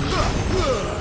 Uh, uh.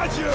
Adieu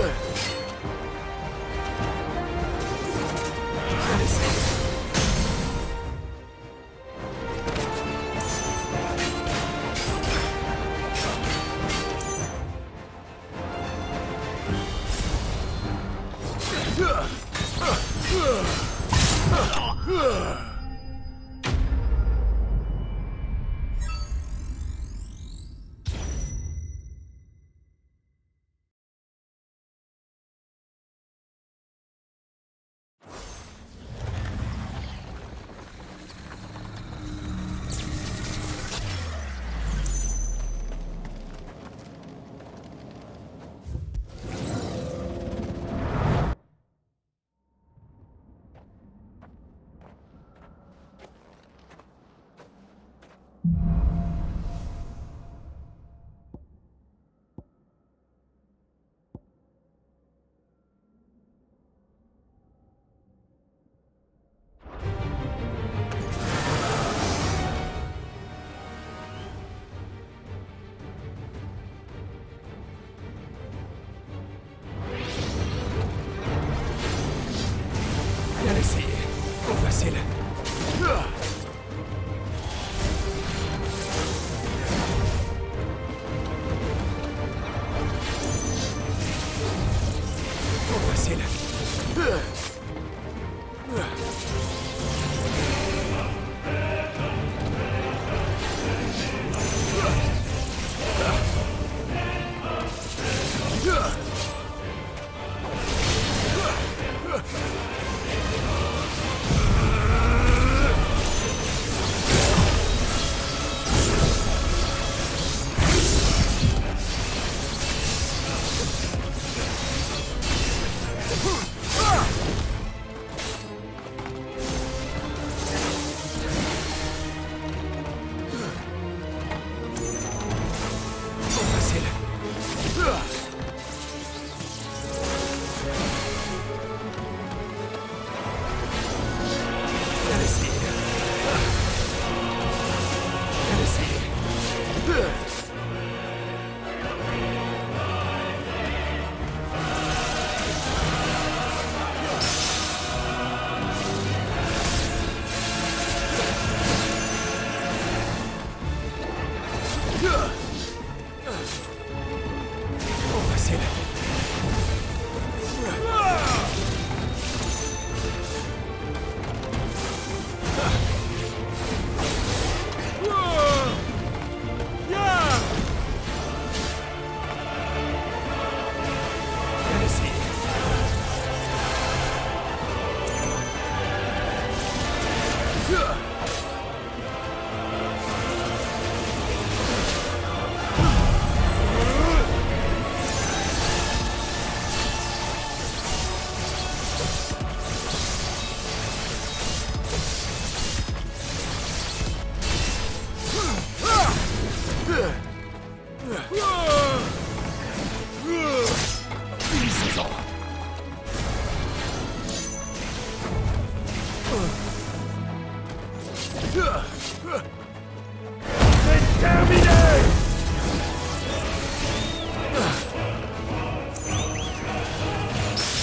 Good.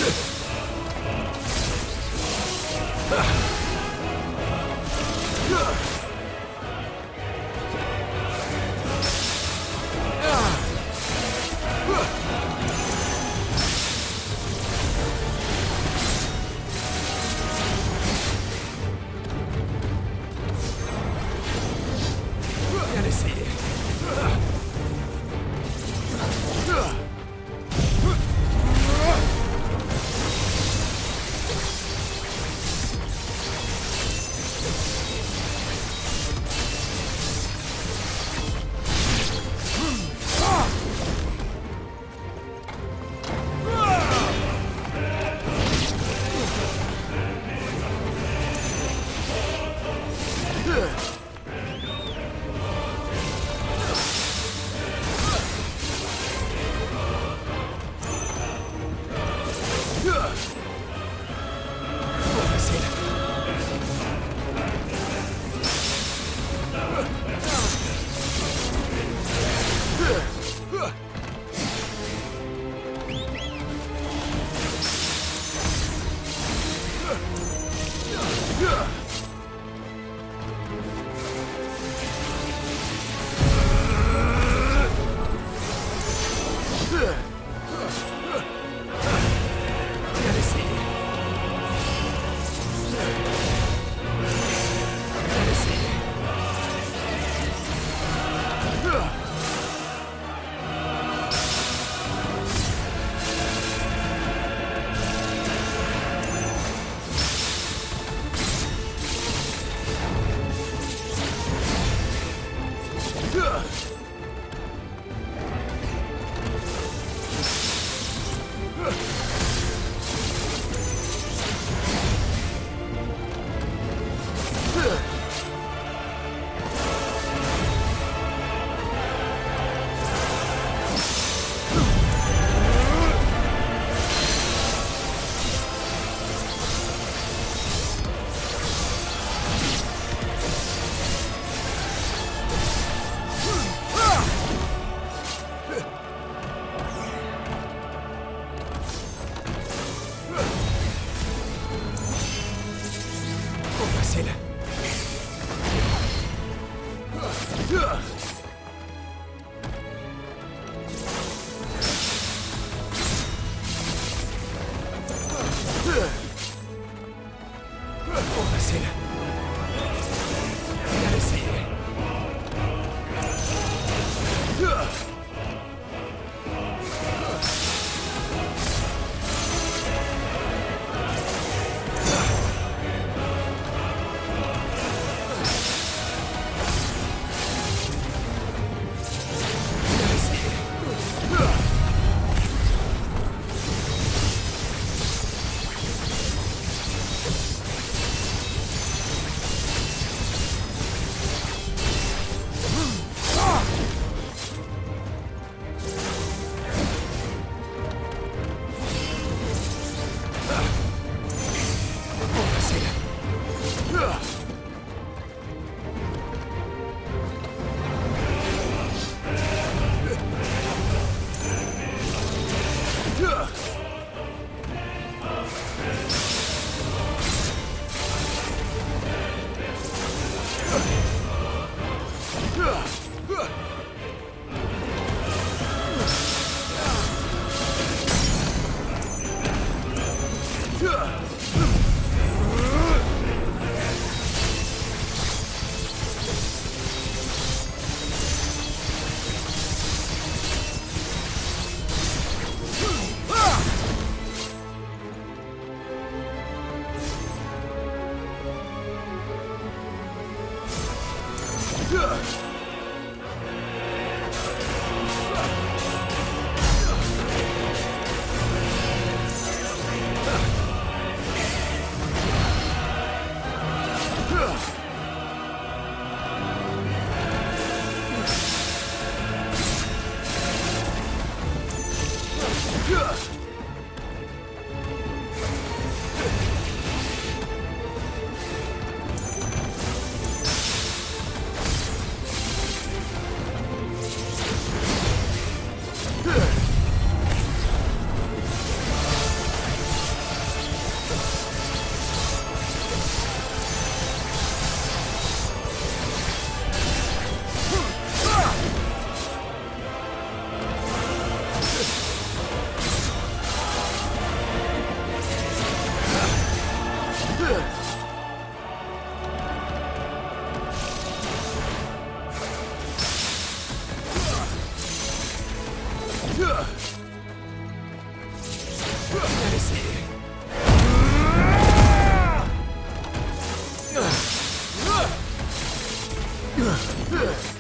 you Ugh.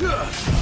Let's go.